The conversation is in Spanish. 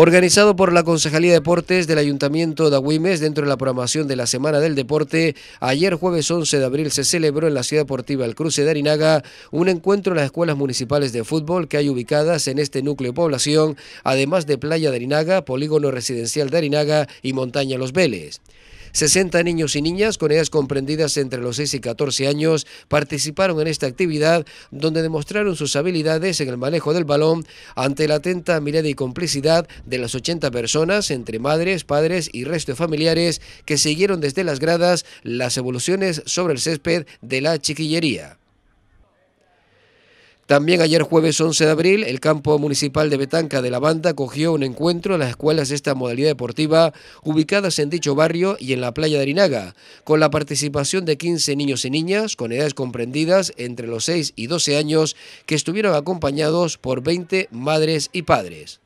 Organizado por la Concejalía de Deportes del Ayuntamiento de Agüimes dentro de la programación de la Semana del Deporte, ayer jueves 11 de abril se celebró en la Ciudad Deportiva El Cruce de Arinaga un encuentro en las escuelas municipales de fútbol que hay ubicadas en este núcleo de población, además de Playa de Arinaga, Polígono Residencial de Arinaga y Montaña Los Vélez. 60 niños y niñas con edades comprendidas entre los 6 y 14 años participaron en esta actividad donde demostraron sus habilidades en el manejo del balón ante la atenta mirada y complicidad de las 80 personas entre madres, padres y resto de familiares que siguieron desde las gradas las evoluciones sobre el césped de la chiquillería. También ayer jueves 11 de abril, el campo municipal de Betanca de la Banda cogió un encuentro en las escuelas de esta modalidad deportiva ubicadas en dicho barrio y en la playa de Arinaga, con la participación de 15 niños y niñas con edades comprendidas entre los 6 y 12 años que estuvieron acompañados por 20 madres y padres.